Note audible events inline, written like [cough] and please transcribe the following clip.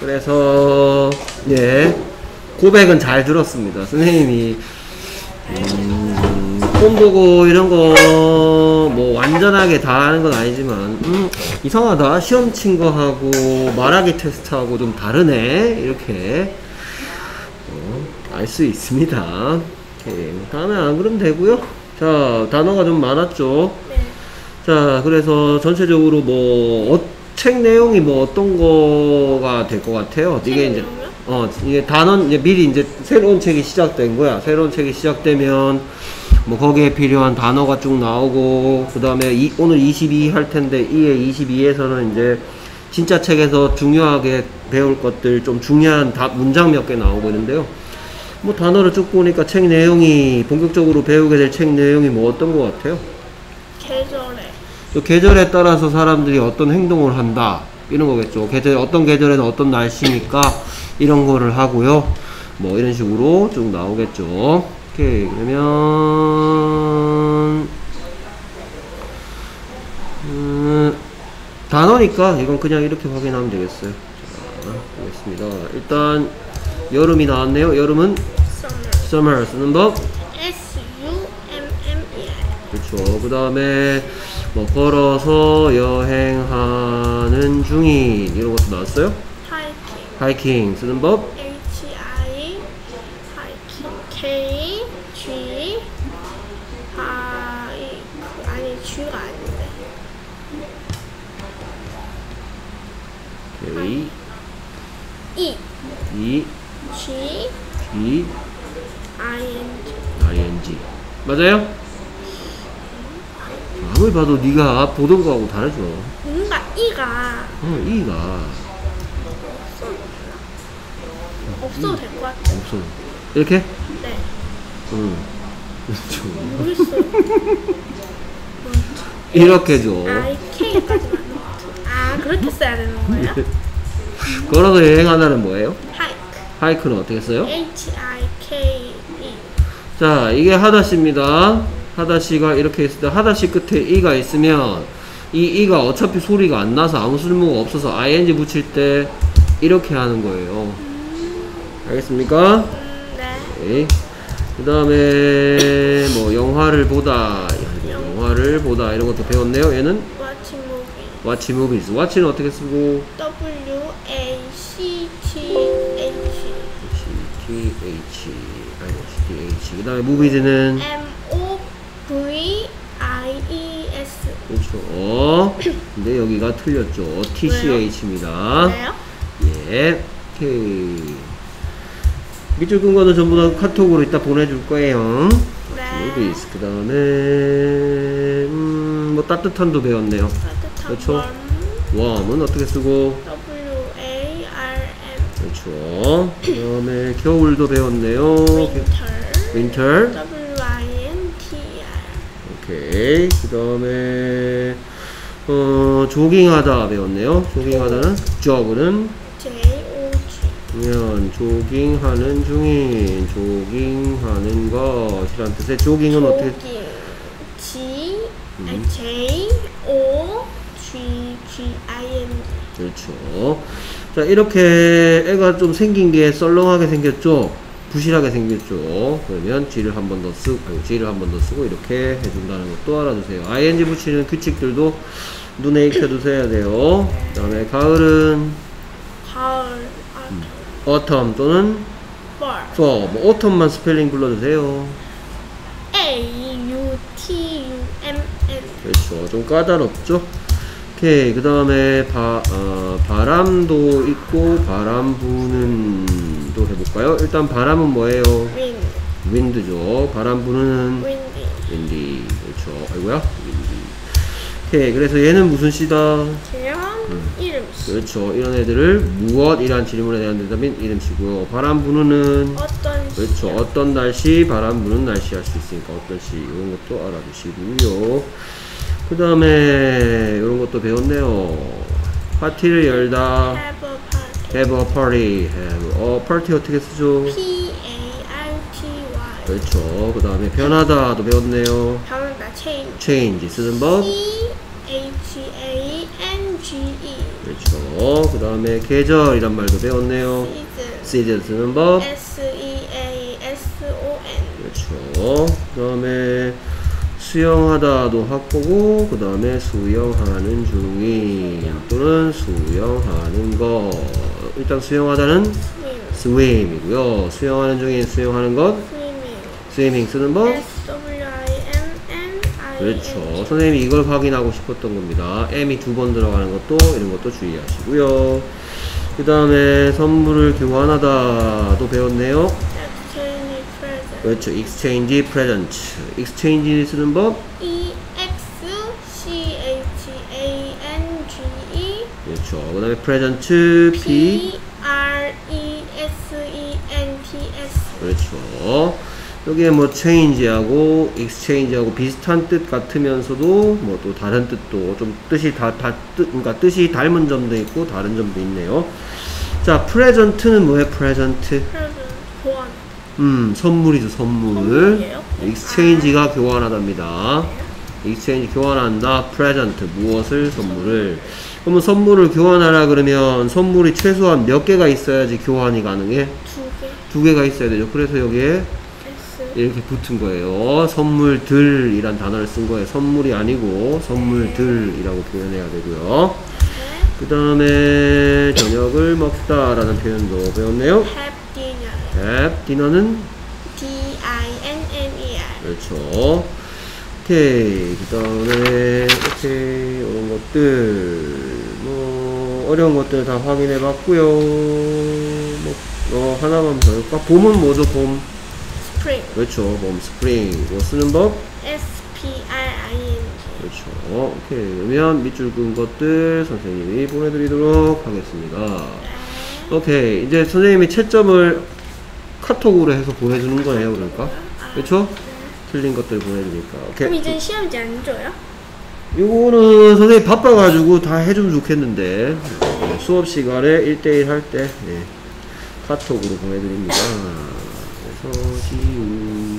그래서 예 고백은 잘 들었습니다. 선생님이 음, 폰 보고 이런 거 뭐 완전하게 다 하는 건 아니지만 음, 이상하다 시험 친 거 하고 말하기 테스트하고 좀 다르네 이렇게 어, 알수 있습니다. 오케이. 다음에 안 그러면 되고요. 자 단어가 좀 많았죠. 네. 자, 그래서 전체적으로 뭐, 어, 책 내용이 뭐 어떤 거가 될 것 같아요? 책 이게 이제, 내용이요? 어, 이게 단원, 이제 미리 이제 새로운 책이 시작된 거야. 새로운 책이 시작되면, 뭐 거기에 필요한 단어가 쭉 나오고, 그 다음에 이, 오늘 22 할 텐데, 이에 22에서는 이제 진짜 책에서 중요하게 배울 것들, 좀 중요한 다, 문장 몇 개 나오고 있는데요. 뭐 단어를 쭉 보니까 책 내용이, 본격적으로 배우게 될 책 내용이 뭐 어떤 것 같아요? 계절에. 또 계절에 따라서 사람들이 어떤 행동을 한다 이런 거겠죠. 계절 어떤 계절에는 어떤 날씨니까 이런 거를 하고요. 뭐 이런 식으로 쭉 나오겠죠. 오케이 그러면 음, 단어니까 이건 그냥 이렇게 확인하면 되겠어요. 자 보겠습니다. 일단 여름이 나왔네요. 여름은 summer. summer 쓰는 법? S U M M E R. 그렇죠. 그 다음에 뭐 걸어서 여행하는 중인 이런 것도 나왔어요. hiking. 하이킹 쓰는 법. H I hiking. K G I 아니 G가 아닌데. K E E G G I N G. I N G 맞아요? 아무리 봐도 네가 보던 거하고 다르죠. 뭔가 E가 어, E가 없어도 될것 같아. 없어. 이렇게? 네. 응. [laughs] 모르겠어요. 이렇게 줘. I K까지만. 아 그렇게 써야 되는 거예요? [laughs] 걸어서 여행하다는 뭐예요? hike. 하이크는 어떻게 써요? H I K E. 자, 이게 하다시입니다. 하다시가 이렇게 있을 때 하다시 끝에 이가 있으면 이 이가 어차피 소리가 안 나서 아무 쓸모가 없어서 ing 붙일 때 이렇게 하는 거예요. 알겠습니까? 음, 네. 그 다음에 뭐 영화를 보다, 영화를 보다 이런 것도 배웠네요. 얘는 Watch movie. watch movies. watch는 어떻게 쓰고 W A C T H C T H, 아니 C T H. 그 다음에 movies는 M O V I E S. 그렇죠. 어, 근데 여기가 틀렸죠. TCH입니다. 왜요? 예. 오케이. 밑줄 끈 거는 전부 다 카톡으로 이따 보내줄 거예요. 네. 그 다음에, 음, 뭐 따뜻한도 배웠네요. 따뜻한 그렇죠. warm. warm은 어떻게 쓰고, W A R M. 그렇죠. 그 다음에 겨울도 배웠네요. Winter. Winter. W I N T R. 오케이. 그 다음에, 어, 조깅하다 배웠네요. 조깅하다는, jog는 J O G. 그러면 조깅하는 중인 조깅하는 것이란 뜻의 jogging은 어떻게 조깅. G 음. J O G G I N. 그렇죠 자 이렇게 애가 좀 생긴 게 썰렁하게 생겼죠 부실하게 생겼죠 그러면 G를 한 번 더 쓰고 G를 한 번 더 쓰고 이렇게 해준다는 것도 알아두세요 ing 붙이는 규칙들도 눈에 익혀두셔야 돼요 그 다음에 가을은 가을. 음. 아, autumn 또는 fall. fall 뭐 autumn만 스펠링 불러주세요 A U T U M N. 그렇죠. 좀 까다롭죠? 오케이. 그 다음에 바, 어, 바람도 있고, 바람 부는 도 해볼까요? 일단 바람은 뭐예요? Wind. 윈드죠. 바람 부는 Windy. 윈디. 그렇죠. 아이고야. 윈디. 오케이. 그래서 얘는 무슨 시다? 대형 이름. 그렇죠. 이런 애들을 무엇이란 질문에 대한 대답인 이름시고요. 바람 부는 어떤 그렇죠. 시야? 어떤 날씨, 바람 부는 날씨 할 수 있으니까 어떤 시 이런 것도 알아두시고요. 그 다음에 이런 것도 배웠네요. 파티를 열다. Have a party. Have a party. 어, 어떻게 쓰죠? P A R T Y. 그렇죠. 그 다음에 변하다도 배웠네요. 변한다. change. change 쓰는 법. C H A N G E. 그렇죠. 그 다음에 계절이란 말도 배웠네요. season. 시즌 쓰는 법. S E A S O N. 그렇죠. 그 다음에 수영하다도 학보고, 그 다음에 수영하는 중인 또는 수영하는 것. 일단 수영하다는 swim. 스윙이고요. 수영하는 중인 수영하는 것. 스위밍 쓰는 법. 그렇죠. 선생님이 이걸 확인하고 싶었던 겁니다. M이 두 번 들어가는 것도 이런 것도 주의하시고요. 그 다음에 선물을 교환하다도 배웠네요. 그렇죠. exchange present. exchange 쓰는 법. E X C H A N G E 그렇죠. 그 다음에 present P. P R E S E N T S. 그렇죠. 여기에 뭐 change하고 exchange하고 비슷한 뜻 같으면서도 뭐 또 다른 뜻도 좀 뜻이 다, 다 뜻, 그러니까 뜻이 닮은 점도 있고 다른 점도 있네요. 자, present는 뭐예요? present. present. 교환. 음, 선물이죠, 선물. 선물이에요? exchange가 교환하답니다. exchange 교환한다. present 무엇을 선물을. 그러면 선물을 교환하라 그러면 선물이 최소한 몇 개가 있어야지 교환이 가능해? 두 개. 두 개가 있어야 되죠. 그래서 여기에. 이렇게 붙은 거예요. 선물들이란 단어를 쓴 거예요. 선물이 아니고 선물들이라고 표현해야 되고요. 네. 그 다음에 저녁을 먹다라는 표현도 배웠네요. Dinner. have 디너는 D I N N E R. 그렇죠. 오케이. 그 다음에 오케이 이런 것들 뭐 어려운 것들 다 확인해 봤고요. 뭐 어, 하나만 더 할까? 봄은 뭐죠? 봄. Spring. 그렇죠. 봄 스프링. 이거 쓰는 법. S P R I N G. 그렇죠. 오케이. 그러면 밑줄 긋은 것들 선생님이 보내드리도록 하겠습니다. 네. 오케이. 이제 선생님이 채점을 카톡으로 해서 보내주는 거예요 그러니까 그렇죠? 틀린 것들 보내주니까 오케이. 그럼 이제 시험지 안 줘요? 이거는 선생님 바빠가지고 다 해주면 좋겠는데 네, 수업 시간에 1대1 할때 네, 카톡으로 보내드립니다 그래서 지우